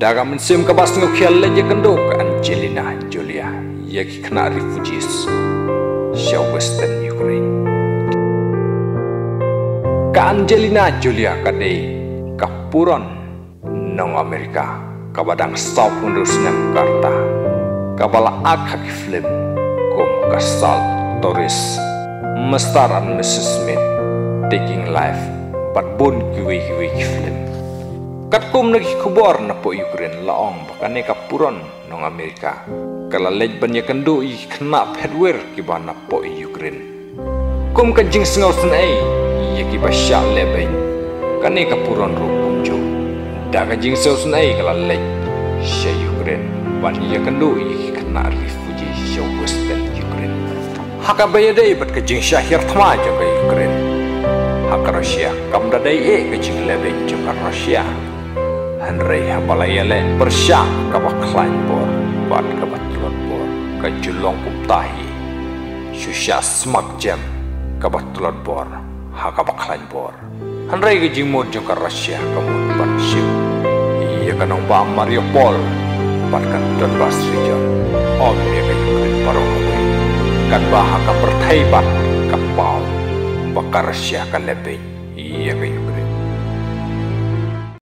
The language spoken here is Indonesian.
daga mensim ka bas ngokial leje kendo ka Angelina Julia yaki kena refugees. South Western Ukraine. Ka Angelina Julia ka de ka puron nong Amerika ka badang South Wundus ng Karta ka bala akha film kum ka sal Torres Mestaran Mrs. Smith taking life but bun kiwi kiwi ki film katkumnaki kubor na po Ukraine laong bakane kapuron nong Amerika. Kalalej banya kendo i knap headwear kiba na po Ukraine. Kum kanjing sengaw sen ay iya kiba sya lebay kane kapuron ro kunjo. Da kanjing sengaw sen ay kalalej sya Ukraine banya kendo i kena refuji sya western Ukraine. Haka bayaday bat kajing sya hirtma jaga Ukraine. Haka Russia kamdadai e kajing lebay jaga Russia. Ka Rusia. Henry habalayale bersyak kabak klain bor bat kabat tulot bor ka julong puptahi susya smak jam kabat tulot bor ha kabak klain bor. Henry ke jimut jong ka Russia kamun bat ship iya kanong ba Mariupol bat kan Donbas region om dia ka Ukraine parong kan ba ha ka perthai bat kapal bakar Russia ka lebeng iya ka